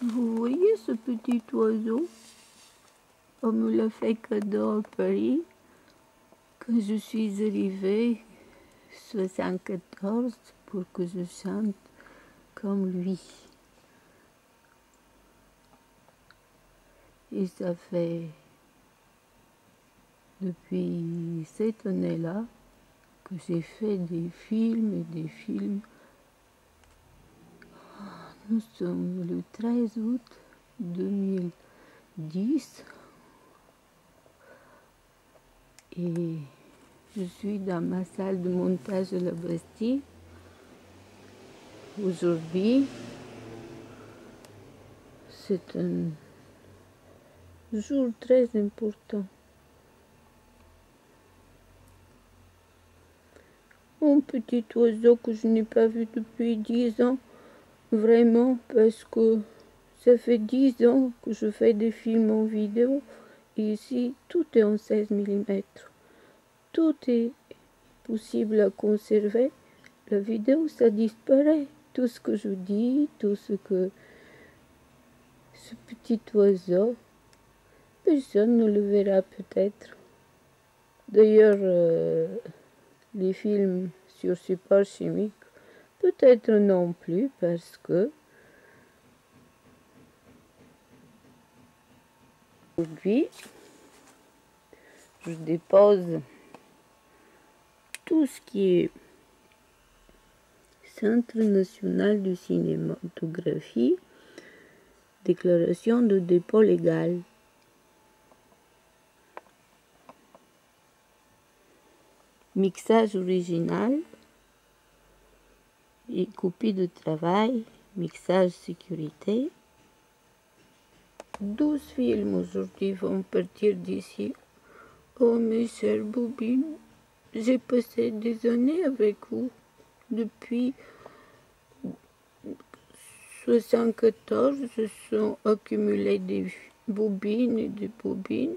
Vous voyez ce petit oiseau? On me l'a fait cadeau à Paris quand je suis arrivée 74 pour que je chante comme lui. Et ça fait depuis cette année-là que j'ai fait des films et des films. Nous sommes le 13 août 2010 et je suis dans ma salle de montage de la Bastille. Aujourd'hui, c'est un jour très important. Un petit oiseau que je n'ai pas vu depuis dix ans, vraiment, parce que ça fait dix ans que je fais des films en vidéo, ici, tout est en 16 mm. Tout est possible à conserver. La vidéo, ça disparaît. Tout ce que je dis, tout ce que ce petit oiseau, personne ne le verra peut-être. D'ailleurs, euh, les films sur support chimique, peut-être non plus parce que aujourd'hui, je dépose tout ce qui est Centre national de cinématographie, déclaration de dépôt légal. Mixage original et copie de travail, mixage sécurité. 12 films aujourd'hui vont partir d'ici. Oh mes chers bobines, j'ai passé des années avec vous depuis 74. Je sont accumulés des bobines et des bobines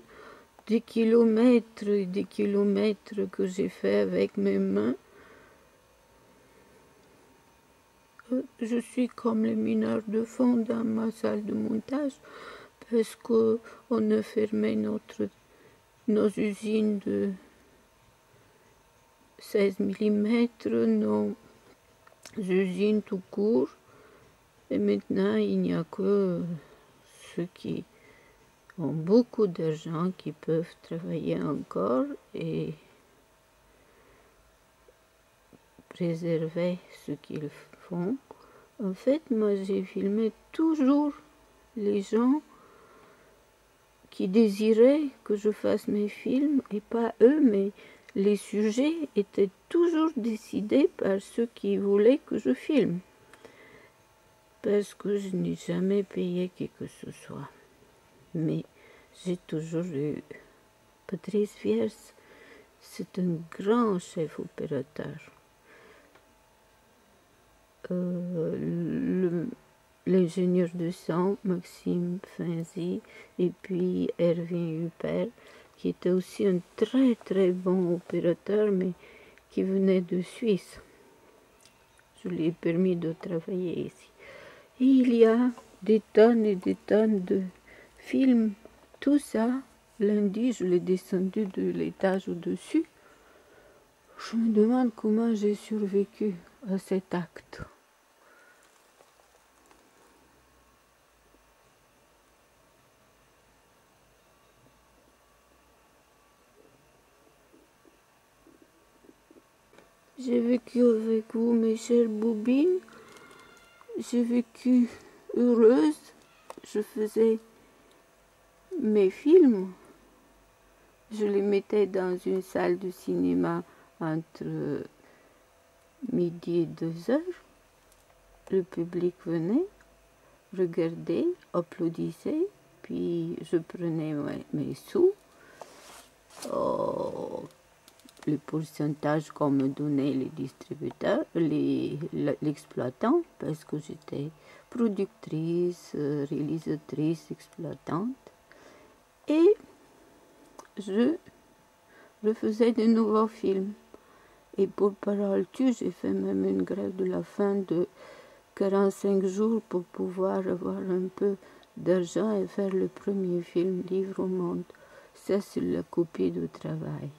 des kilomètres et des kilomètres que j'ai fait avec mes mains. Euh, je suis comme les mineurs de fond dans ma salle de montage parce qu'on a fermé notre, nos usines de 16 mm, nos usines tout court. Et maintenant, il n'y a que ceux qui ont beaucoup d'argent qui peuvent travailler encore et préserver ce qu'ils font. En fait, moi, j'ai filmé toujours les gens qui désiraient que je fasse mes films, et pas eux, mais les sujets étaient toujours décidés par ceux qui voulaient que je filme. Parce que je n'ai jamais payé quelque que ce soit. Mais j'ai toujours eu Patrice Viers, c'est un grand chef opérateur. Euh, l'ingénieur de son, Maxime Finzi, et puis Erwin Huppert, qui était aussi un très très bon opérateur, mais qui venait de Suisse. Je lui ai permis de travailler ici. Et il y a des tonnes et des tonnes de films tout ça, lundi, je l'ai descendu de l'étage au-dessus. Je me demande comment j'ai survécu cet acte. J'ai vécu avec vous, mes chères bobines. J'ai vécu heureuse. Je faisais mes films, je les mettais dans une salle de cinéma entre midi et deux heures. Le public venait, regardait, applaudissait, puis je prenais mes, sous. Oh, le pourcentage qu'on me donnait les distributeurs, l'exploitant, parce que j'étais productrice, réalisatrice, exploitante. Et je refaisais de nouveaux films. Et pour Parole tu j'ai fait même une grève de la faim de 45 jours pour pouvoir avoir un peu d'argent et faire le premier film Livre au monde. Ça, c'est la copie de travail.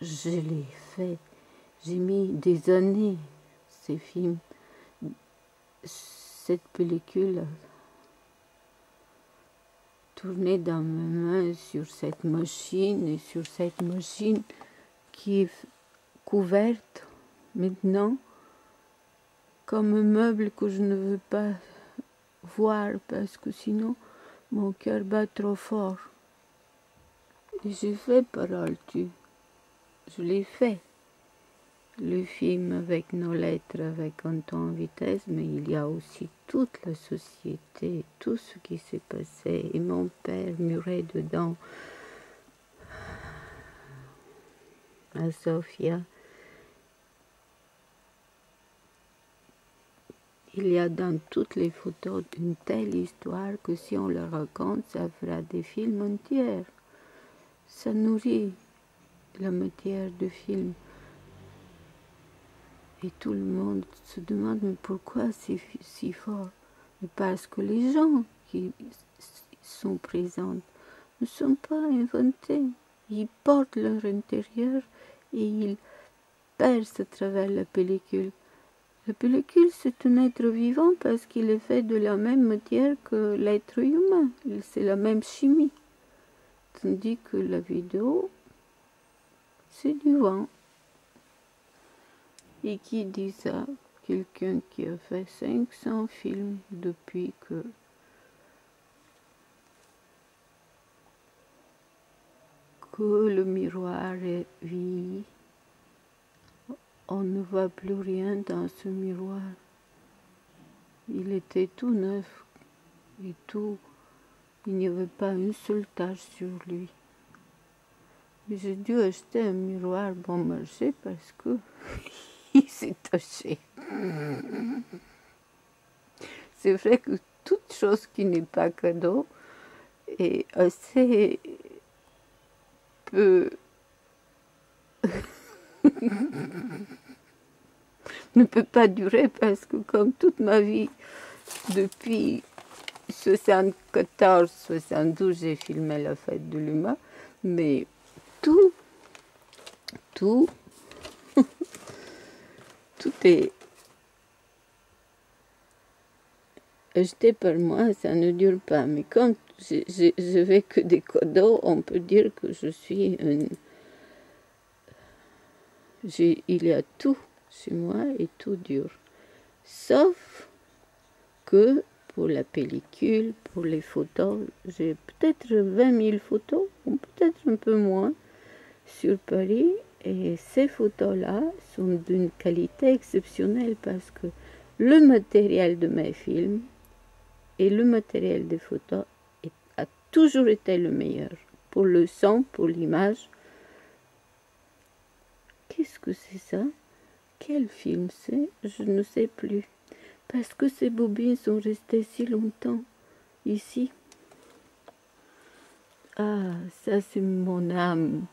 Je l'ai fait. J'ai mis des années, ces films, cette pellicule tournée dans mes mains sur cette machine et sur cette machine qui couverte maintenant comme un meuble que je ne veux pas voir parce que sinon mon cœur bat trop fort. J'ai fait parole tu. Je l'ai fait. Le film avec nos lettres, avec un temps vitesse, mais il y a aussi toute la société, tout ce qui s'est passé. Et mon père murait dedans. À Sofia. Il y a dans toutes les photos une telle histoire que si on le raconte, ça fera des films entiers. Ça nourrit la matière de film. Et tout le monde se demande mais pourquoi c'est si fort? Parce que les gens qui sont présents ne sont pas inventés. Ils portent leur intérieur et ils percent à travers la pellicule. La pellicule, c'est un être vivant parce qu'il est fait de la même matière que l'être humain. C'est la même chimie. Tandis que la vidéo, c'est du vent. Et qui dit ça? Quelqu'un qui a fait 500 films depuis que que le miroir est vie on ne voit plus rien dans ce miroir. Il était tout neuf et tout. Il n'y avait pas une seule tache sur lui. J'ai dû acheter un miroir bon marché parce que il s'est taché. C'est vrai que toute chose qui n'est pas cadeau est assez peu ne peut pas durer parce que comme toute ma vie, depuis 74-72, j'ai filmé la fête de l'humain, mais tout, tout, tout est acheté par moi, ça ne dure pas. Mais comme je, vais que des cadeaux, on peut dire que je suis une... Il y a tout chez moi et tout dure. Sauf que pour la pellicule, pour les photos, j'ai peut-être 20 000 photos, ou peut-être un peu moins, sur Paris. Et ces photos-là sont d'une qualité exceptionnelle parce que le matériel de mes films et le matériel des photos a toujours été le meilleur. Pour le son, pour l'image. Qu'est-ce que c'est ça? Quel film c'est Je ne sais plus. Parce que ces bobines sont restées si longtemps ici. Ah, ça c'est mon âme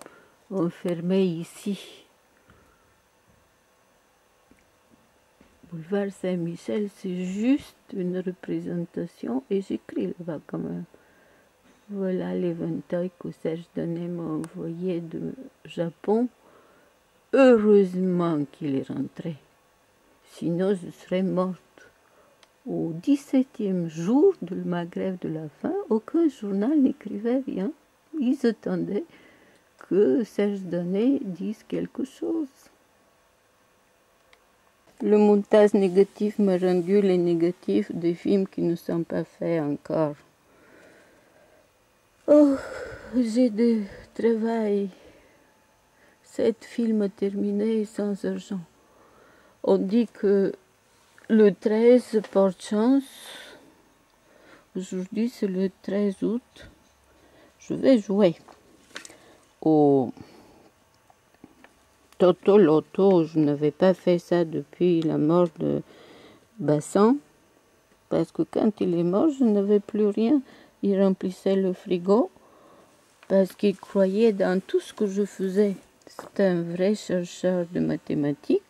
enfermée ici. Boulevard Saint-Michel, c'est juste une représentation et j'écris là-bas quand même. Voilà l'éventail que Serge Donnet m'a envoyé de Japon Heureusement qu'il est rentré, sinon je serais morte. Au 17e jour de ma grève de la faim, aucun journal n'écrivait rien. Ils attendaient que Serge Donnet dise quelque chose. Le montage négatif m'a rendu les négatifs des films qui ne sont pas faits encore. Oh, j'ai du travail cet film terminé sans argent. On dit que le 13 porte chance. Aujourd'hui, c'est le 13 août. Je vais jouer au Toto Loto. Je n'avais pas fait ça depuis la mort de Bassan. Parce que quand il est mort, je n'avais plus rien. Il remplissait le frigo parce qu'il croyait dans tout ce que je faisais c'est un vrai chercheur de mathématiques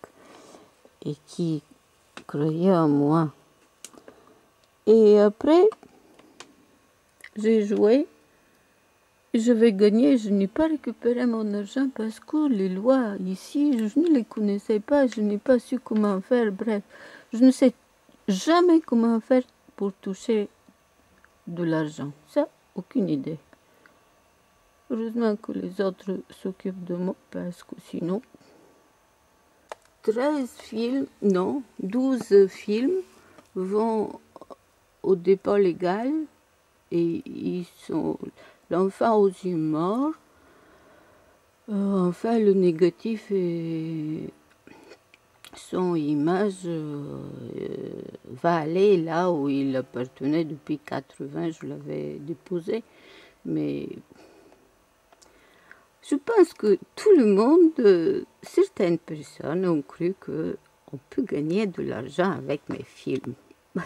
et qui croyait en moi. Et après, j'ai joué. Je vais gagner, je n'ai pas récupéré mon argent parce que les lois ici, je ne les connaissais pas, je n'ai pas su comment faire. Bref, je ne sais jamais comment faire pour toucher de l'argent. Ça, aucune idée. Heureusement que les autres s'occupent de moi parce que sinon, 13 films, non, 12 films vont au dépôt légal et ils sont l'enfant aux yeux morts. Euh, enfin, le négatif est son image euh, va aller là où il appartenait depuis 80, je l'avais déposé. Mais je pense que tout le monde, certaines personnes ont cru que on peut gagner de l'argent avec mes films.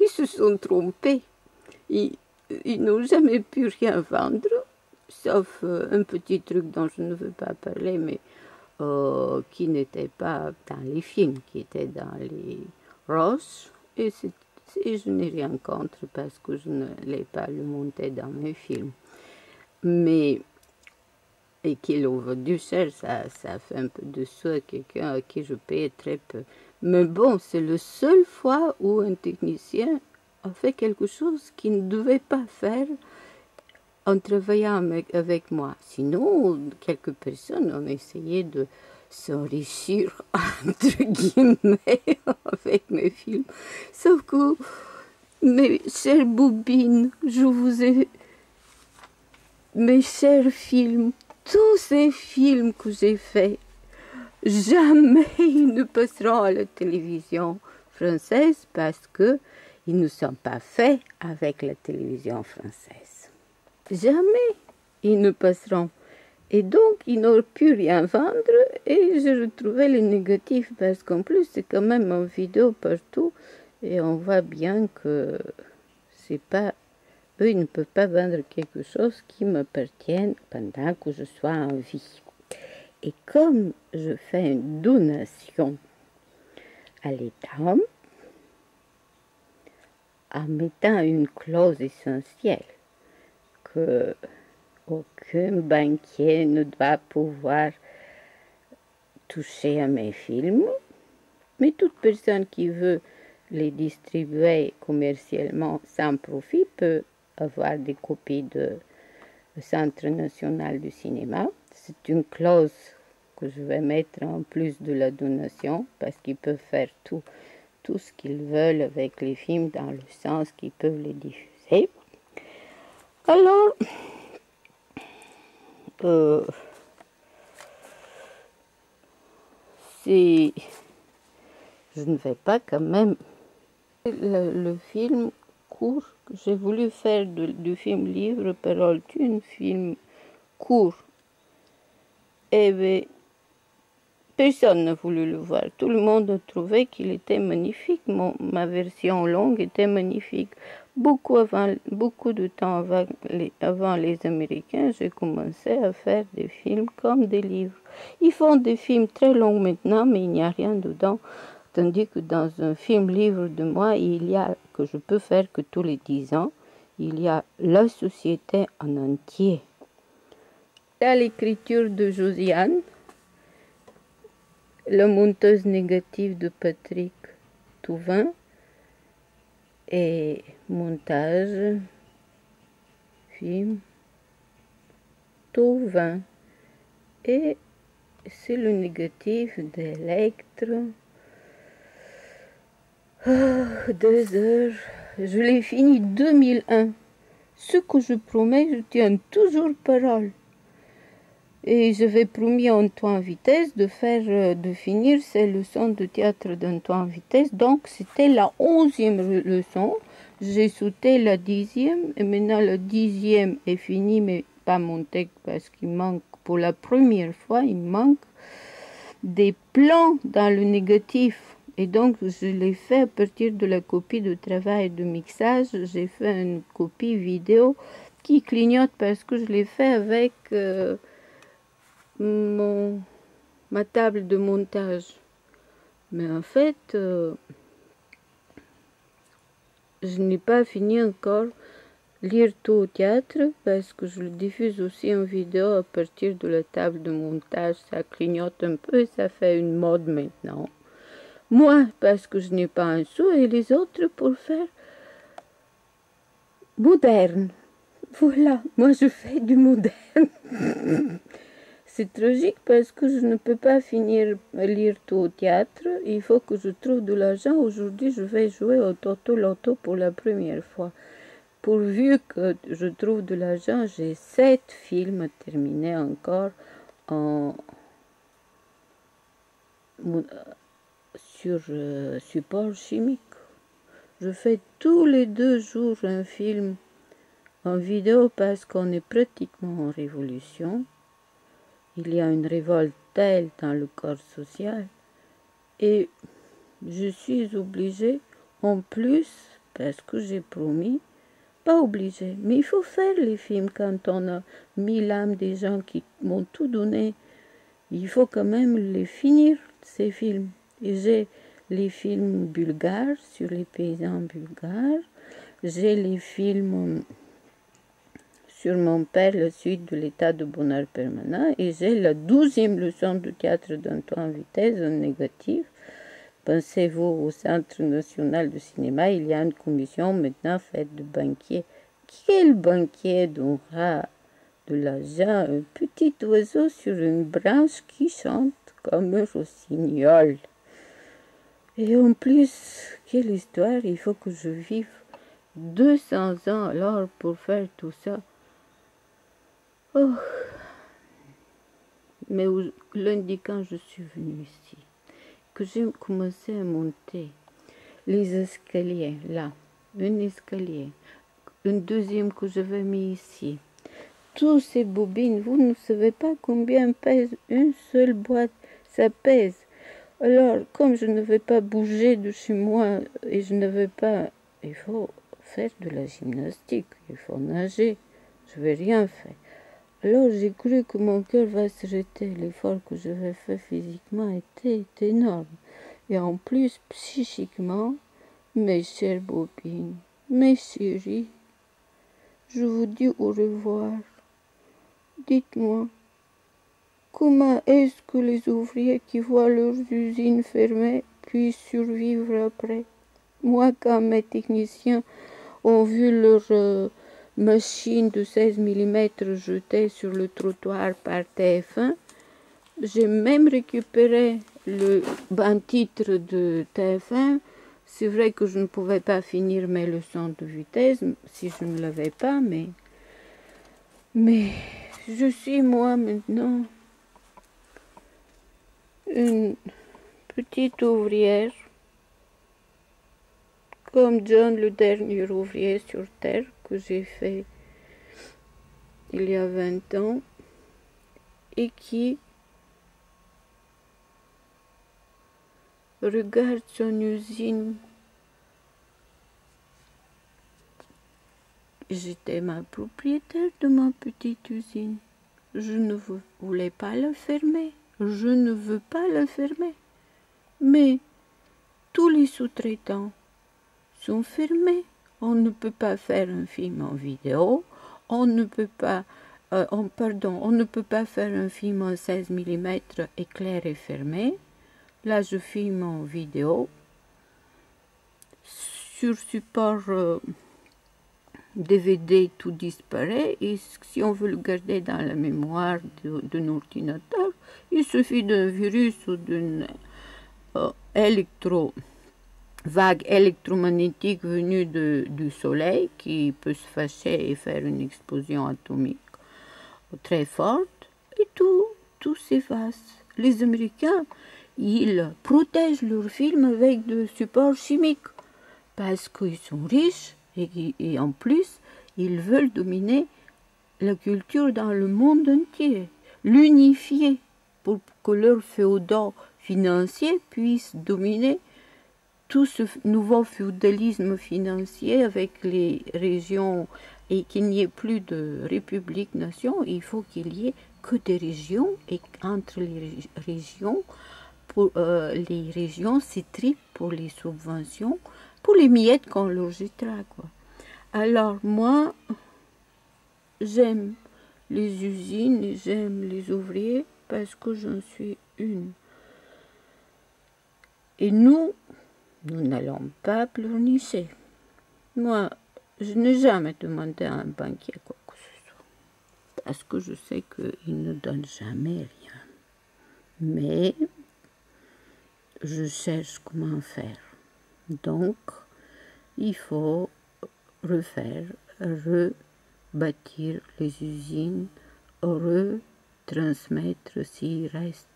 ils se sont trompés. Ils, n'ont jamais pu rien vendre, sauf euh, un petit truc dont je ne veux pas parler, mais euh, qui n'était pas dans les films, qui était dans les roches. Et, et je n'ai rien contre parce que je ne l'ai pas le monté dans mes films. Mais, et qu'ils ont vendu cher, ça, ça fait un peu de sous à quelqu'un à qui je paye très peu. Mais bon, c'est la seule fois où un technicien a fait quelque chose qu'il ne devait pas faire en travaillant avec, moi. Sinon, quelques personnes ont essayé de s'enrichir, entre guillemets, avec mes films. Sauf que, mes chères bobines, je vous ai... Mes chers films, tous ces films que j'ai faits, jamais ils ne passeront à la télévision française parce que ils ne sont pas faits avec la télévision française. Jamais ils ne passeront. Et donc, ils n'ont pu rien vendre et je retrouvais les négatifs parce qu'en plus, c'est quand même en vidéo partout et on voit bien que c'est pas. Eux, ils ne peuvent pas vendre quelque chose qui m'appartienne pendant que je sois en vie. Et comme je fais une donation à l'État, en mettant une clause essentielle que aucun banquier ne doit pouvoir toucher à mes films, mais toute personne qui veut les distribuer commercialement sans profit peut avoir des copies de Centre national du cinéma. C'est une clause que je vais mettre en plus de la donation parce qu'ils peuvent faire tout tout ce qu'ils veulent avec les films dans le sens qu'ils peuvent les diffuser. Alors, euh, je ne vais pas quand même le, film court. J'ai voulu faire du film livre parole un film court. Et bien, Personne n'a voulu le voir. Tout le monde a trouvé qu'il était magnifique. ma version longue était magnifique. Beaucoup, avant, beaucoup de temps les, avant les Américains, j'ai commencé à faire des films comme des livres. Ils font des films très longs maintenant, mais il n'y a rien dedans. Tandis que dans un film livre de moi, il y a, je peux faire que tous les dix ans, il y a la société en entier. Là, l'écriture de Josiane, la monteuse négative de Patrick Touvin et montage film Touvin et c'est le négatif d'Electre. Oh, deux heures. Je l'ai fini 2001. Ce que je promets, je tiens toujours parole. Et j'avais promis à Antoine Vitesse de faire, euh, de finir ces leçons de théâtre d'Antoine Vitesse. Donc, c'était la onzième leçon. J'ai sauté la dixième et maintenant la dixième est finie, mais pas mon texte parce qu'il manque, pour la première fois, il manque des plans dans le négatif. Et donc, je l'ai fait à partir de la copie de travail de mixage. J'ai fait une copie vidéo qui clignote parce que je l'ai fait avec... Euh, mon, ma table de montage. Mais en fait, euh, je n'ai pas fini encore lire tout au théâtre parce que je le diffuse aussi en vidéo à partir de la table de montage. Ça clignote un peu, ça fait une mode maintenant. Moi, parce que je n'ai pas un sou et les autres pour faire moderne. Voilà, moi je fais du moderne. C'est tragique parce que je ne peux pas finir lire tout au théâtre. Il faut que je trouve de l'argent. Aujourd'hui, je vais jouer au Toto Loto pour la première fois. Pourvu que je trouve de l'argent, j'ai sept films terminés encore en, sur euh, support chimique. Je fais tous les deux jours un film en vidéo parce qu'on est pratiquement en révolution. Il y a une révolte telle dans le corps social et je suis obligée, en plus, parce que j'ai promis, pas obligée, mais il faut faire les films quand on a mis l'âme des gens qui m'ont tout donné. Il faut quand même les finir, ces films. J'ai les films bulgares sur les paysans bulgares, j'ai les films sur mon père, la suite de l'état de bonheur permanent, et j'ai la douzième leçon de théâtre d'Antoine Vitesse en négatif. Pensez-vous au Centre national de cinéma, il y a une commission maintenant faite de banquiers. Quel banquier donnera de l'argent. Un petit oiseau sur une branche qui chante comme un rossignol Et en plus, quelle histoire, il faut que je vive 200 ans alors pour faire tout ça. Oh. Mais lundi, quand je suis venue ici, que j'ai commencé à monter les escaliers, là, un escalier, une deuxième que j'avais mis ici, tous ces bobines, vous ne savez pas combien pèse une seule boîte, ça pèse. Alors, comme je ne vais pas bouger de chez moi et je ne vais pas, il faut faire de la gymnastique, il faut nager, je vais rien faire. Alors j'ai cru que mon cœur va s'arrêter. L'effort que je vais faire physiquement était énorme. Et en plus, psychiquement, mes chères bobines, mes chéris, je vous dis au revoir. Dites-moi, comment est-ce que les ouvriers qui voient leurs usines fermées puissent survivre après? Moi, quand mes techniciens ont vu leur... Euh, machine de 16 mm jetée sur le trottoir par TF1. J'ai même récupéré le ban titre de TF1. C'est vrai que je ne pouvais pas finir mes leçons de vitesse si je ne l'avais pas, mais, mais je suis moi maintenant une petite ouvrière, comme John le dernier ouvrier sur Terre que j'ai fait il y a 20 ans et qui regarde son usine. J'étais ma propriétaire de ma petite usine. Je ne voulais pas la fermer. Je ne veux pas la fermer. Mais tous les sous-traitants sont fermés on ne peut pas faire un film en vidéo, on ne peut pas, euh, pardon, on ne peut pas faire un film en 16 mm éclair et fermé. Là, je filme en vidéo. Sur support DVD, euh, tout disparaît. Et si on veut le garder dans la mémoire d'un ordinateur, il suffit d'un virus ou d'une euh, électro vague électromagnétique venue du Soleil qui peut se fâcher et faire une explosion atomique très forte, et tout, tout s'efface. Les Américains, ils protègent leurs films avec de supports chimiques parce qu'ils sont riches et, et en plus, ils veulent dominer la culture dans le monde entier, l'unifier pour que leurs féodaux financiers puissent dominer tout ce nouveau féodalisme financier avec les régions et qu'il n'y ait plus de république-nation, il faut qu'il y ait que des régions et entre les régions, pour, euh, les régions s'étripent pour les subventions pour les miettes qu'on leur jettera, quoi. Alors, moi, j'aime les usines j'aime les ouvriers parce que j'en suis une. Et nous, nous n'allons pas pleurnicher. Moi, je n'ai jamais demandé à un banquier quoi que ce soit. Parce que je sais qu'il ne donne jamais rien. Mais je cherche comment faire. Donc, il faut refaire, rebâtir les usines, retransmettre s'il reste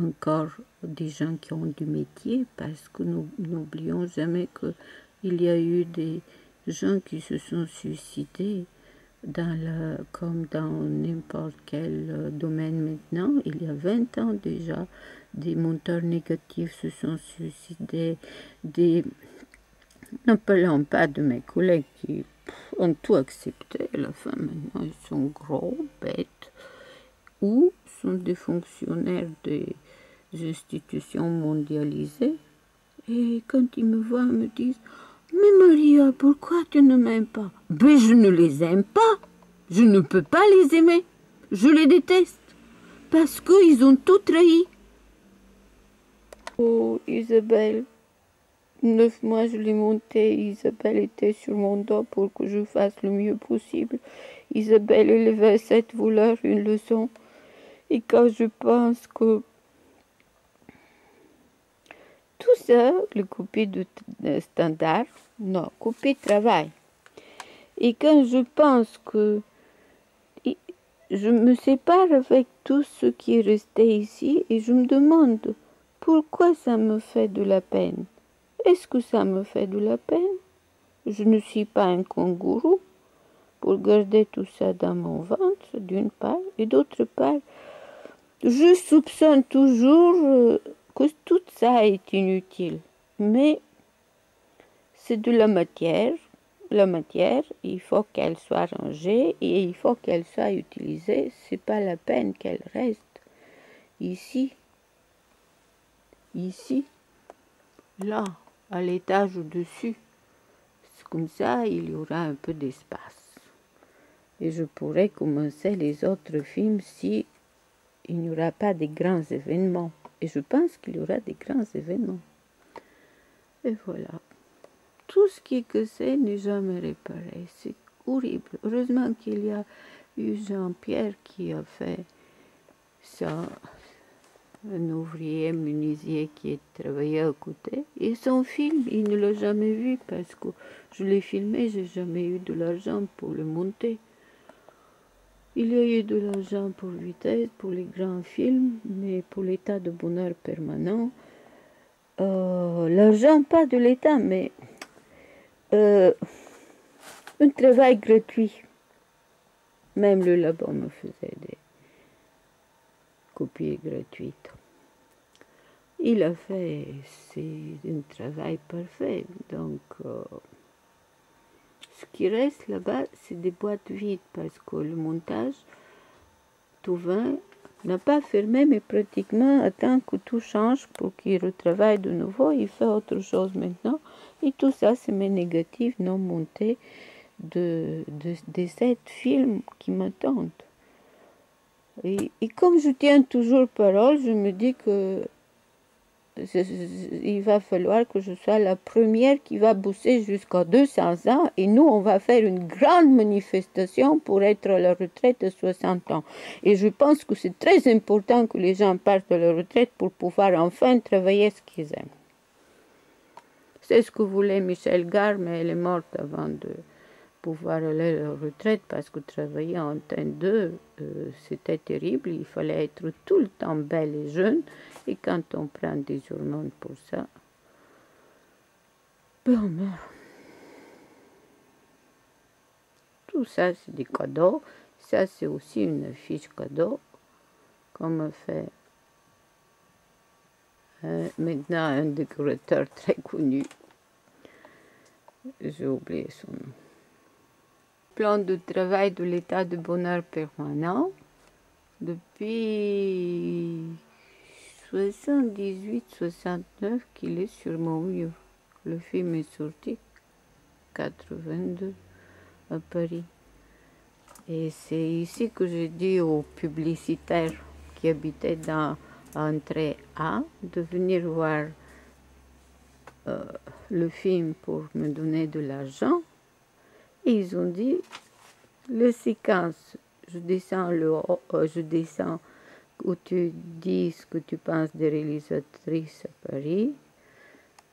encore des gens qui ont du métier, parce que nous n'oublions jamais qu'il y a eu des gens qui se sont suicidés dans la, comme dans n'importe quel domaine maintenant. Il y a 20 ans déjà, des monteurs négatifs se sont suicidés, des n'appelons pas de mes collègues qui ont tout accepté à la fin maintenant, ils sont gros, bêtes, ou sont des fonctionnaires des institutions mondialisées. Et quand ils me voient, ils me disent Mais Maria, pourquoi tu ne m'aimes pas? Ben, je ne les aime pas. Je ne peux pas les aimer. Je les déteste. Parce qu'ils ont tout trahi. Oh, Isabelle. Neuf mois, je l'ai monté. Isabelle était sur mon dos pour que je fasse le mieux possible. Isabelle élevait cette voleur une leçon. Et quand je pense que tout ça, le coupé de standard, non, coupé travail. Et quand je pense que je me sépare avec tout ce qui est resté ici et je me demande pourquoi ça me fait de la peine. Est-ce que ça me fait de la peine? Je ne suis pas un kangourou pour garder tout ça dans mon ventre, d'une part, et d'autre part, je soupçonne toujours euh, que tout ça est inutile. Mais c'est de la matière. La matière, il faut qu'elle soit rangée et il faut qu'elle soit utilisée. C'est pas la peine qu'elle reste ici, ici, là, à l'étage au-dessus. Comme ça, il y aura un peu d'espace. Et je pourrais commencer les autres films si il n'y aura pas de grands événements. Et je pense qu'il y aura des grands événements. Et voilà. Tout ce qui que c'est n'est jamais réparé. C'est horrible. Heureusement qu'il y a eu Jean-Pierre qui a fait ça. Un ouvrier menuisier qui travaillé à côté. Et son film, il ne l'a jamais vu parce que je l'ai filmé, j'ai jamais eu de l'argent pour le monter. Il y a eu de l'argent pour vitesse, pour les grands films, mais pour l'état de bonheur permanent, euh, l'argent pas de l'état, mais euh, un travail gratuit. Même le labo me faisait des copies gratuites. Il a fait, un travail parfait, donc euh, ce qui reste là-bas, c'est des boîtes vides parce que le montage, tout vin, n'a pas fermé, mais pratiquement attend que tout change pour qu'il retravaille de nouveau. Il fait autre chose maintenant. Et tout ça, c'est mes négatifs non montés de, de, de sept films qui m'attendent. Et, comme je tiens toujours parole, je me dis que il va falloir que je sois la première qui va bosser jusqu'à 200 ans et nous, on va faire une grande manifestation pour être à la retraite à 60 ans. Et je pense que c'est très important que les gens partent à la retraite pour pouvoir enfin travailler ce qu'ils aiment. C'est ce que voulait Michel Gare, mais elle est morte avant de pouvoir aller à la retraite parce que travailler en temps d'eux, euh, c'était terrible. Il fallait être tout le temps belle et jeune. Et quand on prend des hormones pour ça, on meurt. Tout ça, c'est des cadeaux. Ça, c'est aussi une fiche cadeau qu'on fait euh, maintenant un décorateur très connu. J'ai oublié son nom. Plan de travail de l'état de bonheur permanent depuis 78-69 qu'il est sur mon mur. Le film est sorti 82 à Paris. Et c'est ici que j'ai dit aux publicitaires qui habitaient dans l'entrée A de venir voir euh, le film pour me donner de l'argent. Et ils ont dit, le séquence, je descends le haut, euh, je descends où tu dis ce que tu penses des réalisatrices à Paris,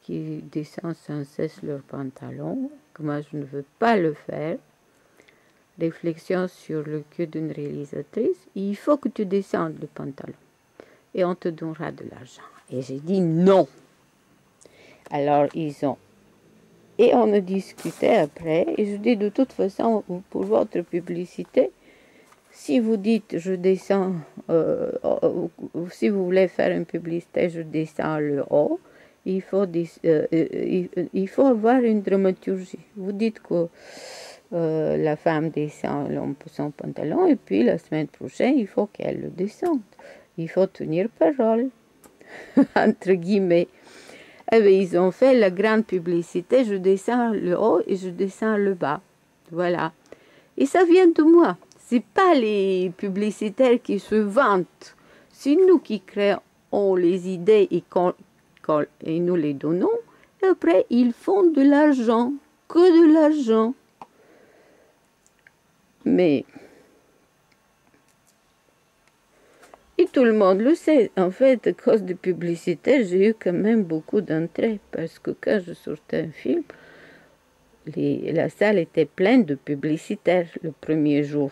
qui descendent sans cesse leurs pantalons, que moi je ne veux pas le faire. Réflexion sur le cul d'une réalisatrice, il faut que tu descendes le pantalon et on te donnera de l'argent. Et j'ai dit non. Alors ils ont. Et on a discuté après, et je dis de toute façon, pour votre publicité, si vous dites je descends, euh, euh, si vous voulez faire une publicité, je descends le haut, il faut, euh, il, faut avoir une dramaturgie. Vous dites que la femme descend son pantalon et puis la semaine prochaine, il faut qu'elle le descende. Il faut tenir parole, entre guillemets. Eh bien, ils ont fait la grande publicité, je descends le haut et je descends le bas. Voilà. Et ça vient de moi n'est pas les publicitaires qui se vantent. C'est nous qui créons les idées et, nous les donnons. Après, ils font de l'argent, que de l'argent. Mais Et tout le monde le sait. En fait, à cause de publicité, j'ai eu quand même beaucoup d'entrées. Parce que quand je sortais un film, la salle était pleine de publicitaires le premier jour.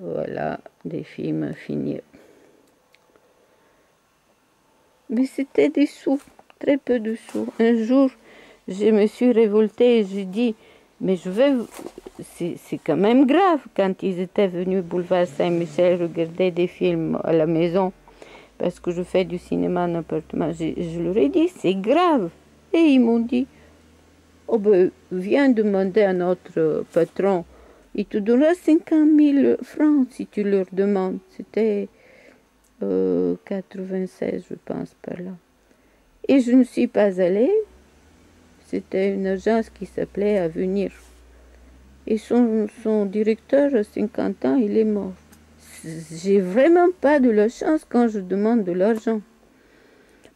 Voilà, des films à finir. Mais c'était des sous, très peu de sous. Un jour, je me suis révoltée et j'ai dit, mais je vais... C'est quand même grave quand ils étaient venus boulevard Saint-Michel regarder des films à la maison parce que je fais du cinéma en appartement. Je, je leur ai dit, c'est grave. Et ils m'ont dit, oh ben, viens demander à notre patron il te donnera 50 000 francs si tu leur demandes. C'était euh, 96, je pense, par là. Et je ne suis pas allée. C'était une agence qui s'appelait Avenir. Et son, son directeur, à 50 ans, il est mort. J'ai vraiment pas de la chance quand je demande de l'argent.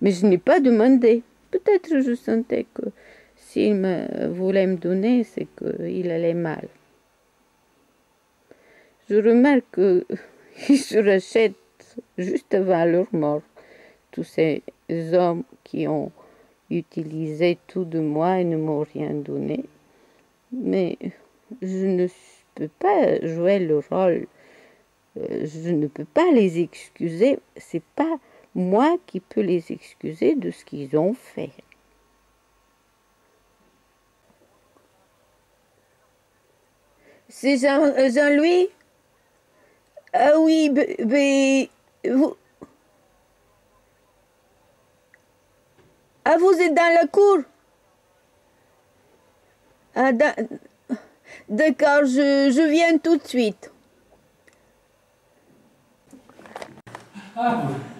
Mais je n'ai pas demandé. Peut-être je sentais que s'il voulait me donner, c'est qu'il allait mal je remarque qu'ils se rachètent juste avant leur mort. Tous ces hommes qui ont utilisé tout de moi et ne m'ont rien donné. Mais je ne peux pas jouer le rôle. Euh, je ne peux pas les excuser. C'est pas moi qui peux les excuser de ce qu'ils ont fait. C'est Jean-Louis? Jean ah oui, mais vous... Ah, vous êtes dans la cour Ah, d'accord, je, viens tout de suite. Bonjour.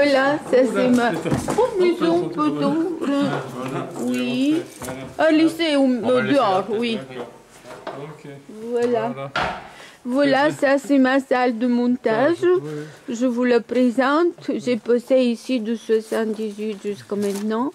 Voilà, ça c'est ma maison peut-être. Oui. Un lycée au dehors, oui. Voilà. Voilà, ça c'est ma salle de montage. Je vous la présente. J'ai passé ici de 78 jusqu'à maintenant.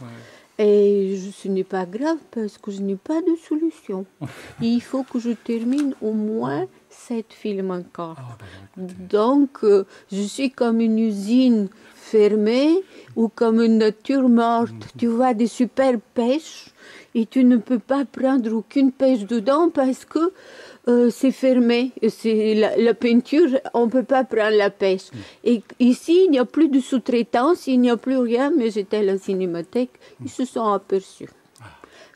Et ce n'est pas grave parce que je n'ai pas de solution. Il faut que je termine au moins sept films encore. Ah, bah, Donc, euh, je suis comme une usine fermée ou comme une nature morte. Mm. Tu vois des super pêches et tu ne peux pas prendre aucune pêche dedans parce que euh, c'est fermé. C'est la, peinture, on ne peut pas prendre la pêche. Mm. Et ici, il n'y a plus de sous-traitance, il n'y a plus rien, mais j'étais à la cinémathèque, ils se sont aperçus.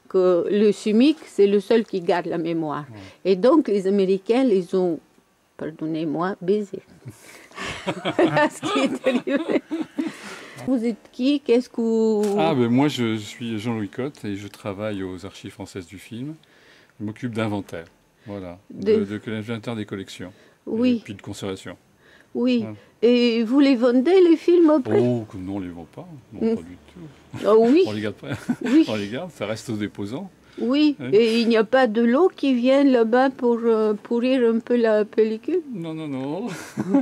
Que le chimique, c'est le seul qui garde la mémoire. Et donc, les Américains, ils ont, pardonnez-moi, baisé. ce qui est arrivé. Vous êtes qui? Qu'est-ce que vous... Ah, ben moi, je, suis Jean-Louis Cotte et je travaille aux Archives françaises du film. Je m'occupe d'inventaire. Voilà, de, de, de l'inventaire des collections. Et Oui, puis de conservation. oui. Et vous les vendez, les films après? Oh, non, on les vend pas. Non, Mm. pas du tout. Ah oui, On les garde pas. oui, on les garde, ça reste aux déposants. oui. Ouais. Et il n'y a pas de l'eau qui vient là-bas pour euh, pourrir un peu la pellicule? Non, non, non. non,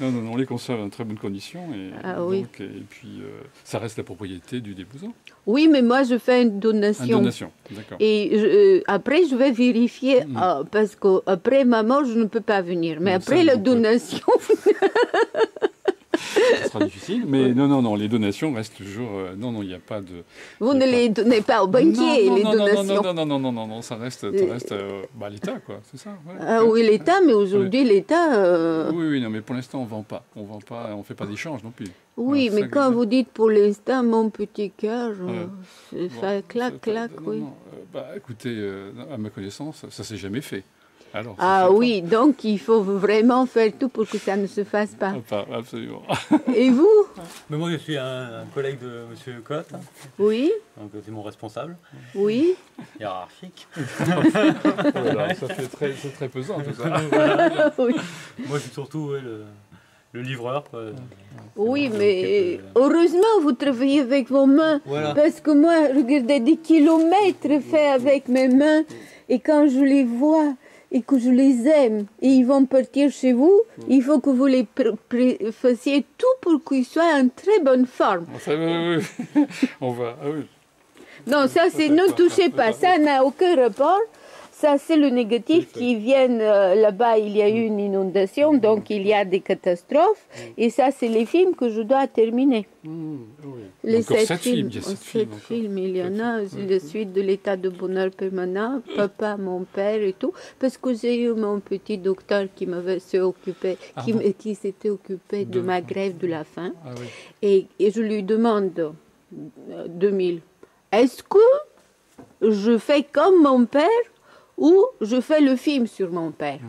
non, non, on les conserve en très bonne condition. Et, Ah oui. et puis, euh, ça reste la propriété du déposant. Oui, mais moi, je fais une Une donation. donation, d'accord. Et je- euh, après, je vais vérifier, Mm. ah, parce qu'après ma mort, je ne peux pas venir. Mais après ça, la donation, Ça sera difficile. Mais non, non, non, les donations restent toujours. euh, non, non, il n'y a pas de. vous ne les donnez pas au banquier, non, non, les non, non, donations. Non, non, non, non, non, non, ça reste, ça Euh, reste euh, bah, à l'État, quoi. C'est ça. ouais. Ah oui, l'État, mais aujourd'hui, l'État... euh, Oui, oui, non, mais pour l'instant, on vend pas. On vend pas, on fait pas d'échange non plus. Oui, Voilà, mais ça, quand que- vous dites pour l'instant, mon petit cœur, euh, Ouais. c'est- Bon, ça claque, claque, oui. non, euh, bah, écoutez, euh, à ma connaissance, ça s'est jamais fait. Alors. Ah pas. oui, donc il faut vraiment faire tout pour que ça ne se fasse pas. Pas- absolument. Et vous Mais moi, je suis un, un collègue de M. Cotte, Oui, donc c'est mon responsable oui. hiérarchique. Voilà, ça fait très, c'est très pesant tout ça. oui. Moi, je suis surtout ouais, le, le livreur. Quoi. Oui, mais heureusement, vous travaillez avec vos mains. Voilà. Parce que moi, regardez des kilomètres faits avec mes mains. Et quand je les vois et que je les aime et ils vont partir chez vous, il faut que vous les fassiez tout pour qu'ils soient en très bonne forme. Ça, oui. On va. Ah oui. Non, ça c'est ne touchez pas. Ça n'a aucun rapport. Ça c'est le négatif qui vient euh, là-bas. Il y a eu une inondation, donc il y a des catastrophes. Et ça c'est les films que je dois terminer. Mmh, oui. Les sept sept films. Oh, sept films. il y en a. La suite de l'état de bonheur permanent, papa, mon père et tout. Parce que j'ai eu mon petit docteur qui m'avait occupé, Ah qui, bon m- qui s'était occupé de De- ma grève de la faim. Ah oui. Et, et je lui demande, euh, 2000, est-ce que je fais comme mon père? Ou je fais le film sur mon père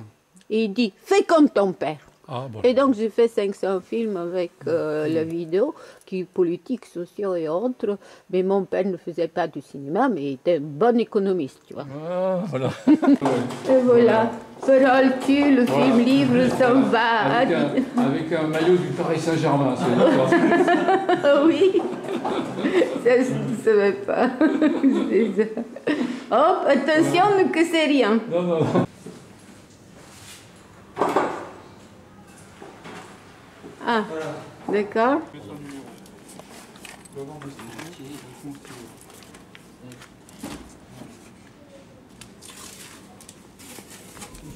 Et il dit, fais comme ton père. Ah, bon. Et donc j'ai fait 500 films avec euh, la vidéo, qui politique, sociaux et autres. Mais mon père ne faisait pas du cinéma, mais il était un bon économiste, tu vois. Ah, voilà. Et voilà, le film livre s'en va. Avec un, avec un maillot du Paris Saint-Germain, c'est oui, ça je ne savais pas. C'est. Hop, attention, ne cassez rien. Non, non, non. Ah, d'accord.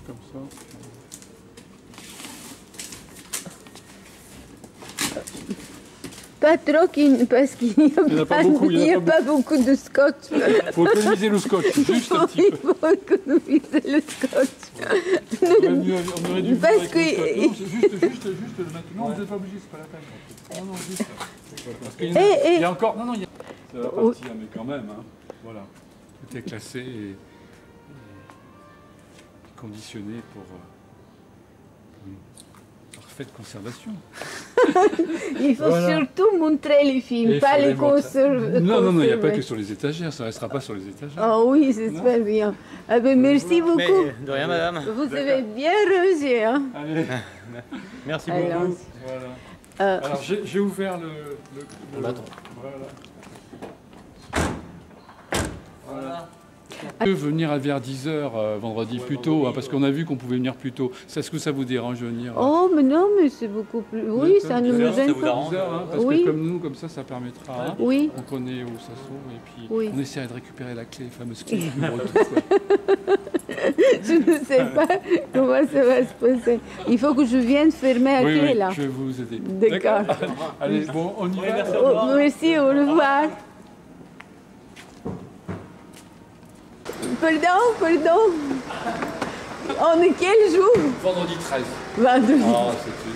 Comme ça. Pas trop, parce qu'il n'y a, Il a pas pas, beaucoup, il y a il y a pas beaucoup de scotch. Faut économiser le scotch, juste un petit Il peu. faut économiser le scotch. On aurait dû- on aurait dû Parce faire avec que- le scotch. Non, c'est juste, juste, juste le mettre. Non, vous n'êtes pas obligé, c'est pas la peine. Non, non, juste. Parce qu'il y, a- Eh, eh. il y a encore. Non, non, il y a. Ça va Oui. partir, mais quand même. Hein. Voilà. Tout est classé et, et conditionné pour euh, parfaite conservation. Il faut Voilà. surtout montrer les films, Et pas les conserver. Non, non, non, il n'y a pas que sur les étagères, ça ne restera pas sur les étagères. Ah oui, j'espère bien. Ah ben, merci beaucoup. Mais de rien, madame. Vous avez bien réussi. Hein Allez, Merci Alors, beaucoup. voilà. euh, Alors j'ai j'ai ouvert le, le, le- bâton. Voilà. Voilà. On peut venir à vers 10h vendredi plus tôt, hein, parce qu'on a vu qu'on pouvait venir plus tôt. C'est ce que ça vous dérange de venir oh, mais non, mais c'est beaucoup plus. Oui, ça ne vous gêne pas. 10 heures, hein, parce Oui. que comme nous, comme ça, ça permettra. hein, Oui, on connaît où ça se trouve et puis Oui. on essaierait de récupérer la clé, la fameuse clé je ne sais pas comment ça va se passer. Il faut que je vienne fermer la Oui, clé oui, là. je vais vous aider. D'accord. Allez, bon, on y Oui, va. merci. Oh, merci, On est quel jour Vendredi 13. Vendredi. Ah,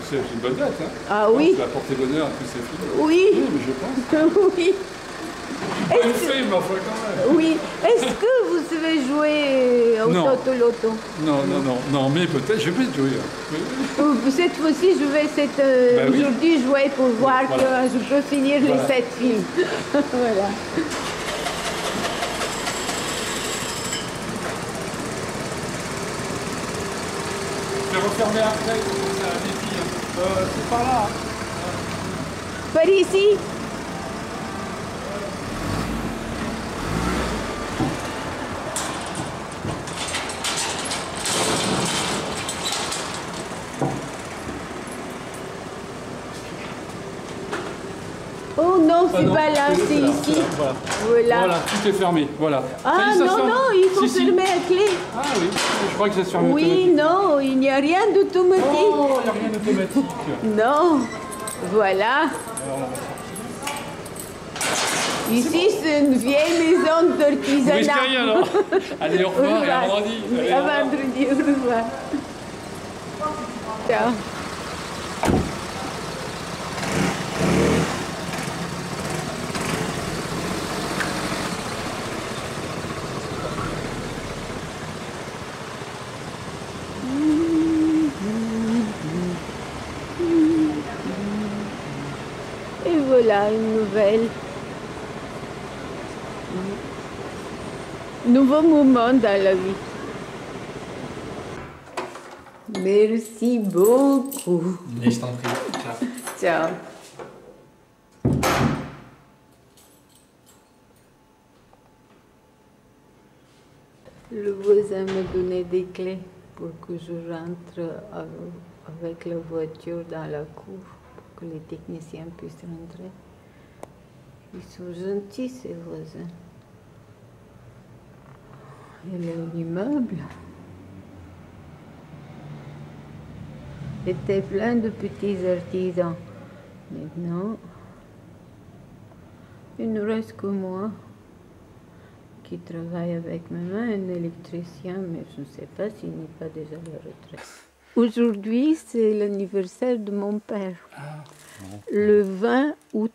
c'est une, bonne date, hein Ah oui, Ça va porter bonheur à tous ces films. oui, Oui, mais je pense. oui. Mais enfin quand même. Oui. Est-ce que vous savez jouer au Non. Toto Loto Non, non, non, non, mais peut-être, je vais jouer. hein. Oui, Cette fois-ci, je vais cette, euh, Bah oui. aujourd'hui jouer pour voir Voilà. que je peux finir Voilà. les sept films. voilà. Vais refermer après, c'est un défi. hein. Euh, c'est par là. hein. Par ici Oh non, c'est pas là, c'est ici. là, Voilà. Voilà. Tout est fermé. Voilà. Ah non, non, il faut fermer la clé. Ah oui, je crois que ça se ferme Oui, non, il n'y a rien d'automatique. Oh, il n'y a rien d'automatique. Non, voilà. Ici, c'est une vieille maison d'artisanat. rien, non Allez, au revoir et à vendredi. À vendredi, au revoir. Ciao. Voilà une nouvelle. Nouveau moment dans la vie. Merci beaucoup. Je t'en prie. Ciao. Le voisin m'a donné des clés pour que je rentre av- avec la voiture dans la cour que les techniciens puissent rentrer. Ils sont gentils, ces voisins. Il y a un immeuble. était plein de petits artisans. Maintenant, il ne reste que moi qui travaille avec mes mains, un électricien, mais je ne sais pas s'il n'est pas déjà à la retraite. Aujourd'hui, c'est l'anniversaire de mon père, Ah, bon. le 20 août.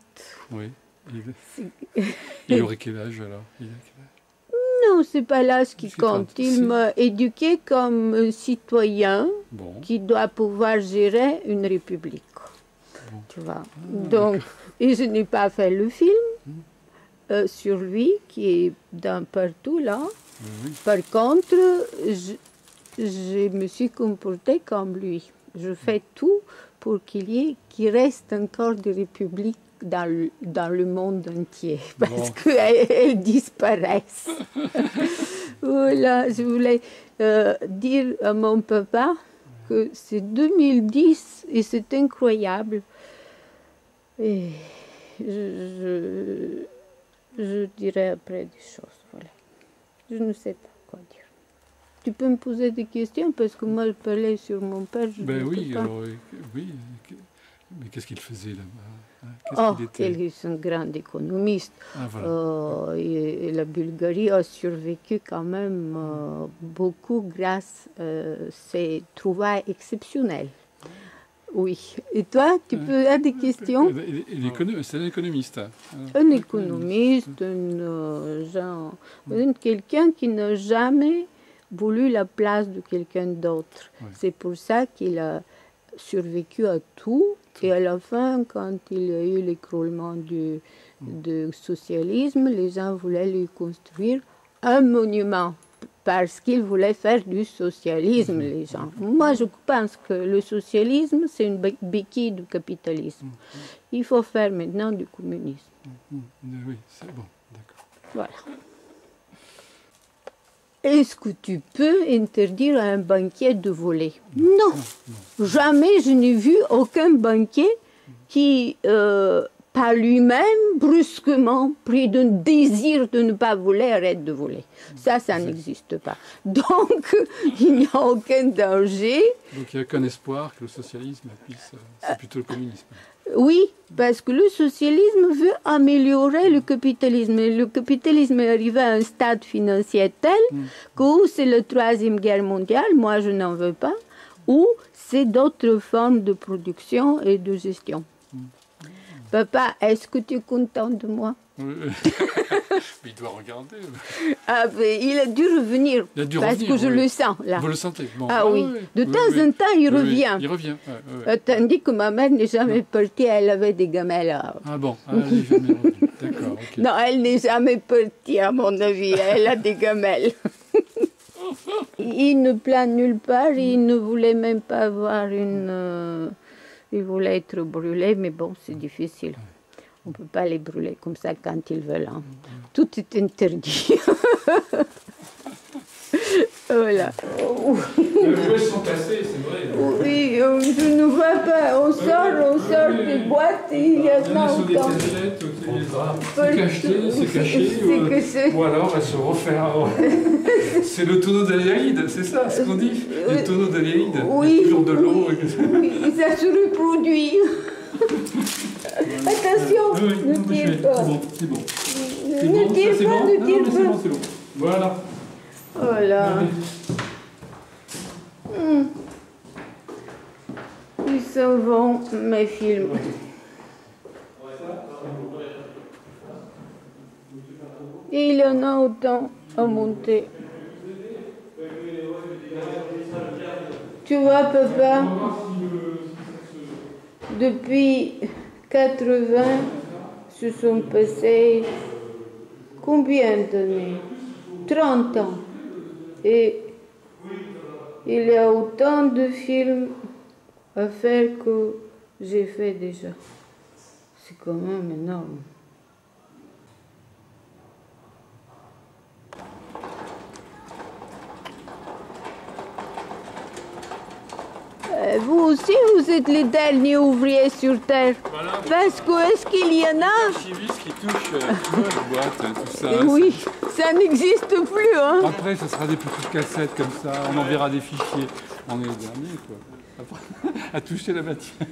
Oui. Il, aurait quel âge alors? Il a quel âge? Non, c'est pas l'âge qui compte. Il m'a éduqué comme un citoyen Bon. qui doit pouvoir gérer une république. Bon. Tu vois. Donc, et je n'ai pas fait le film euh, sur lui qui est dans partout là. Oui. Par contre, je, je me suis comportée comme lui. Je fais tout pour qu'il y ait, qu'il reste encore des républiques dans le, dans le monde entier, parce Bon. qu'elles elles disparaissent. voilà, je voulais euh, dire à mon papa que c'est 2010 et c'est incroyable. Et je, je, je dirai après des choses, voilà. Je ne sais pas. Tu peux me poser des questions parce que moi je parlais sur mon père. Je Ben oui, pas. alors, euh, oui. euh, Mais qu'est-ce qu'il faisait là-bas hein? Oh, qu'il était? est un grand économiste. Ah, voilà. Euh, et, et la Bulgarie a survécu quand même euh, beaucoup grâce à ces trouvailles exceptionnelles. Oui. Et toi, tu peux avoir des questions? Euh, l'écono- C'est un économiste. hein. Un économiste, un, euh, un- quelqu'un qui n'a jamais voulu la place de quelqu'un d'autre. Ouais. C'est pour ça qu'il a survécu à tout. Et à la fin, quand il y a eu l'écroulement du, du socialisme, les gens voulaient lui construire un monument parce qu'ils voulaient faire du socialisme, les gens. Moi, je pense que le socialisme, c'est une bé- béquille du capitalisme. Il faut faire maintenant du communisme. Oui, c'est bon, d'accord. Voilà. Est-ce que tu peux interdire à un banquier de voler? Non. Jamais je n'ai vu aucun banquier qui, euh, par lui-même, brusquement, pris d'un désir de ne pas voler, arrête de voler. Ça, ça n'existe pas. Donc, il n'y a aucun danger. Donc il n'y a qu'un espoir que le socialisme puisse. C'est plutôt le communisme. Oui, parce que le socialisme veut améliorer le capitalisme. Et le capitalisme est arrivé à un stade financier tel que ou c'est la troisième guerre mondiale, moi je n'en veux pas, ou c'est d'autres formes de production et de gestion. Papa, est-ce que tu es content de moi. Mais il doit regarder. ah, Il a dû revenir, Il a dû parce revenir, que je oui. le sens là. Vous le sentez bon. Ah oui. De oui, temps en temps, il revient. Il revient. ouais, ouais, ouais. Euh, Tandis que ma mère n'est jamais partie, elle avait des gamelles. à- Ah bon, ah, elle est jamais revenue. D'accord. Non, elle n'est jamais partie, à mon avis. Elle a des gamelles. il ne plane nulle part, il ne voulait même pas avoir une... euh, il voulait être brûlé, mais bon, c'est difficile. On ne peut pas les brûler comme ça quand ils veulent. hein. Tout est interdit. voilà. Les jouets sont cassés, c'est vrai. Oui, on- je ne vois pas. On sort, on sort des boîtes et il y a des longtemps. tablettes, c'est caché, c'est caché. Ou alors elle se refait. C'est le tonneau d'Aléaïde, c'est ça ce qu'on dit Le tonneau d'Aléaïde. Oui. Il y a toujours de l'eau. et Oui, ça se reproduit. Attention, Oui, oui, ne tire pas. C'est bon, c'est bon. Ne tire pas, ne tire mais c'est pas. bon, c'est bon. Voilà. Voilà. Hmm. Ils s'en vont, mes films. Et il y en a autant à monter. Tu vois, papa, depuis 80, se sont passés combien d'années? 30 ans. Et il y a autant de films à faire que j'ai fait déjà. C'est quand même énorme. Vous aussi, vous êtes les derniers ouvriers sur Terre. Voilà. Parce que est-ce qu'il y en a qui touche euh, boîtes, tout ça. Oui, ça n'existe plus, hein. Après, ça sera des petites cassettes comme ça, on enverra des fichiers. On est les derniers, quoi. Après, à toucher la matière.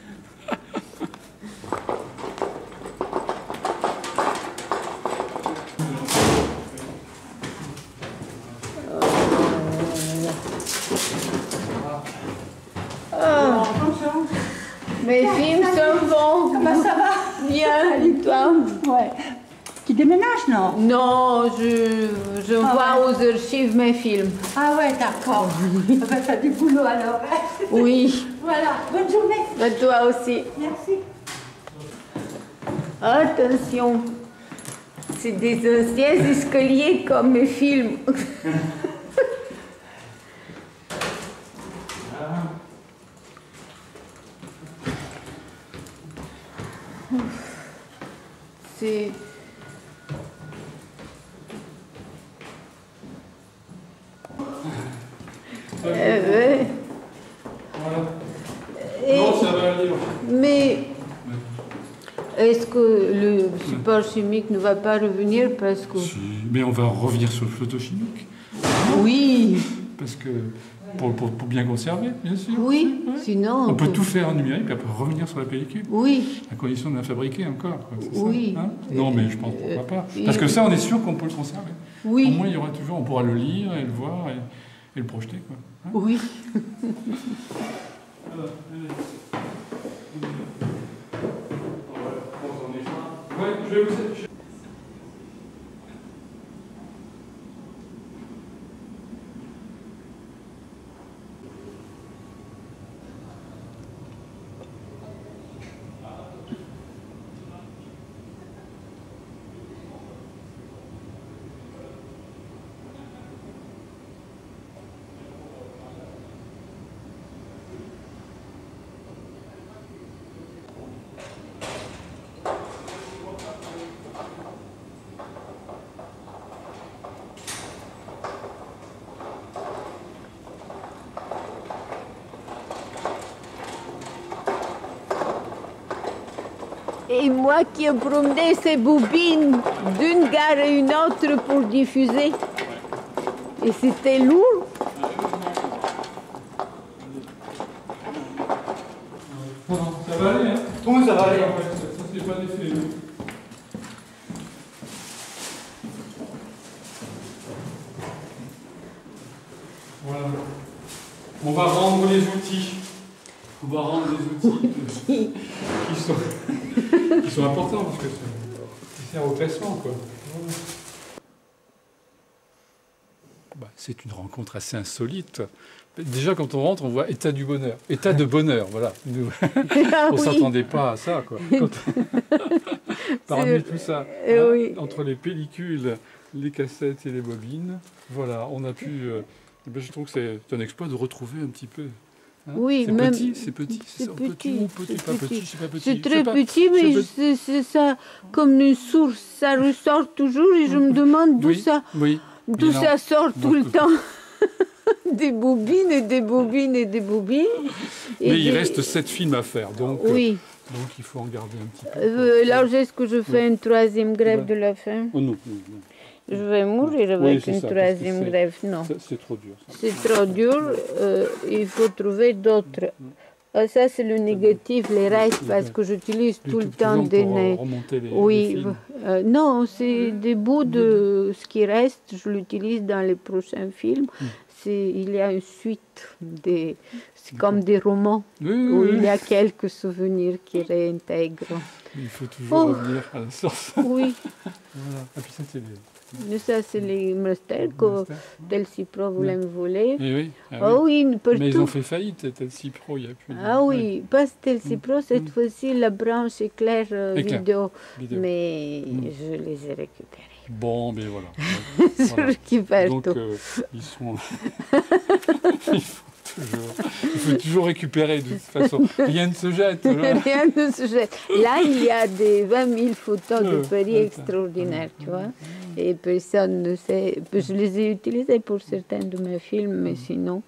Mes films sont bons. Comment ça va Bien, et toi Ouais. Tu déménages, non? Non, je, je Ah vois aux archives mes films. Ah ouais, d'accord. Ah t'as du boulot alors. Oui, voilà, bonne journée. toi aussi. Merci. Attention, c'est des anciens escaliers comme mes films. C'est... Euh, ouais. Voilà. Et- Non, ça va aller. Mais est-ce que le support chimique ne va pas revenir parce que... Si, Mais on va revenir sur le photochimique. Oui, Parce que pour, pour- pour bien conserver, bien sûr. oui, sinon... On peut tout faire en numérique, puis après revenir sur la pellicule, Oui, à condition de la fabriquer encore. quoi, c'est ça, Oui. hein non, mais je pense pourquoi pas. Parce que ça, on est sûr qu'on peut le conserver. Au oui, moins, il y aura toujours, on pourra le lire et le voir et, et le projeter. Quoi. Hein oui. Ouais, je vais vous... Et moi qui ai promené ces bobines d'une gare à une autre pour diffuser. Et c'était lourd. Non, non, ça va aller, hein Oui, ça va aller. Ouais, ça, ça c'est pas d'effet. Voilà. On va rendre les outils. On va rendre les outils qui, qui sont, qui sont importants parce que ça, ça sert au classement. Quoi. Voilà. Bah, c'est une rencontre assez insolite. Déjà, quand on rentre, on voit état du bonheur. État de bonheur, voilà. Nous- Ah on oui. s'attendait pas à ça, quoi. Quand- Parmi tout ça, Eh hein, oui. entre les pellicules, les cassettes et les bobines, voilà, on a pu euh, Eh ben, je trouve que c'est un exploit de retrouver un petit peu. Hein. Oui, c'est même- petit, c'est petit, c'est petit, ou petit, c'est pas petit. petit, c'est pas petit. C'est je très pas. petit, mais c'est ça, comme une source, ça ressort toujours et je me demande d'où Oui, ça, oui. d'où ça sort tout le Donc- temps. des bobines et des bobines et des bobines. Et Mais il reste sept films à faire, donc, euh, Oui. donc il faut en garder un petit peu. Euh, là, est-ce que je fais une troisième grève Ouais. de la faim? Oh non, non, non. Je vais mourir avec une ça, troisième grève. Non. C'est trop dur. C'est trop dur. euh, il faut trouver d'autres. Ah, ça, c'est le négatif, les restes, parce que j'utilise tout le temps des euh, nez. Oui, films. euh, non, c'est des bouts de ce qui reste, je l'utilise dans les prochains films. Mm. Il y a une suite, des, c'est comme des romans Oui, oui, où oui. il y a quelques souvenirs qui réintègrent. Il faut toujours Oh. revenir à la source. Oui, Voilà. Et puis ça, c'est les mais ça c'est les masters que masters. Tel Cipro voulait me voler. Oui, ah Ah oui. oui, partout. Mais ils ont fait faillite, tel Cipro, il n'y a plus. Ah ouais, oui, pas Tel Cipro, cette Mm. fois-ci la branche éclair euh, Éclair. vidéo, vidéo. mais Mm. je les ai récupérés. Bon, ben voilà. je récupère Donc, tout. euh, ils sont. il, faut toujours... il faut toujours récupérer de toute façon. Rien ne se jette. Rien ne se jette. Là, il y a des 20 000 photos de Euh, Paris attends. extraordinaires, tu vois. Et personne ne sait. Je les ai utilisés pour certains de mes films, mais sinon,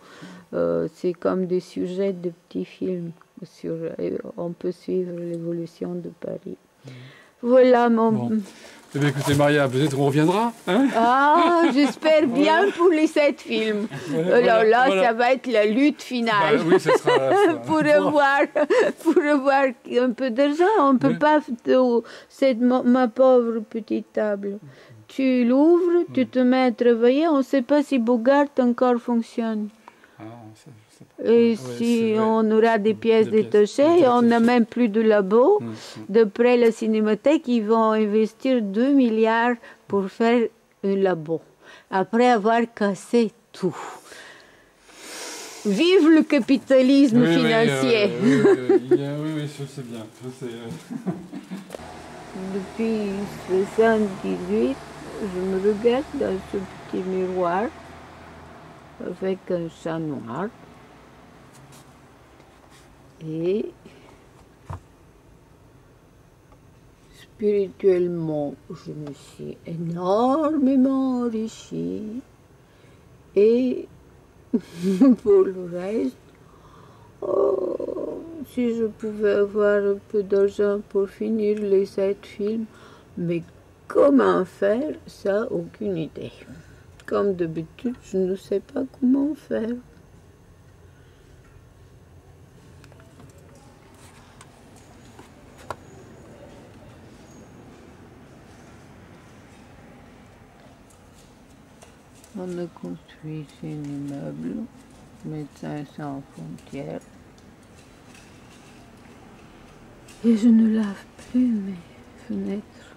euh, c'est comme des sujets de petits films. Sur, on peut suivre l'évolution de Paris. Voilà mon. Bon. Eh bien, écoutez, Maria, peut-être on reviendra. Hein Ah, j'espère bien pour les sept films. Voilà, Alors là, voilà. ça va être la lutte finale. Bah oui, ce sera. ça. pour avoir, pour avoir un peu d'argent. On ne peut Oui. pas faire cette ma, ma pauvre petite table. Tu l'ouvres, tu te mets à travailler, on ne sait pas si Bogart encore fonctionne. Ah, ça, sais pas. Et Ouais, si on aura des pièces détachées, on n'a même plus de labo. Hum, hum. D'après la Cinémathèque, ils vont investir 2 milliards pour faire un labo, après avoir cassé tout. Vive le capitalisme Oui, oui, financier euh, oui, oui, a- oui, oui, je sais bien. Je sais, euh, Depuis 78, je me regarde dans ce petit miroir avec un chat noir. Et spirituellement, je me suis énormément enrichie. Et pour le reste, oh, si je pouvais avoir un peu d'argent pour finir les sept films, mais comment faire, ça, aucune idée. Comme d'habitude, je ne sais pas comment faire. On a construit un immeuble, Médecins sans frontières. Et je ne lave plus mes fenêtres.